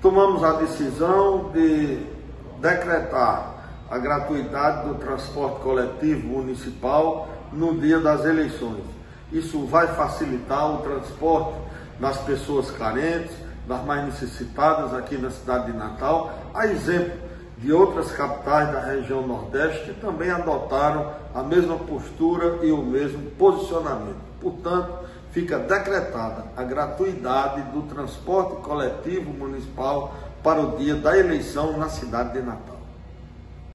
tomamos a decisão de decretar a gratuidade do transporte coletivo municipal no dia das eleições. Isso vai facilitar o transporte das pessoas carentes, das mais necessitadas aqui na cidade de Natal, a exemplo de outras capitais da região Nordeste que também adotaram a mesma postura e o mesmo posicionamento. Portanto, fica decretada a gratuidade do transporte coletivo municipal para o dia da eleição na cidade de Natal.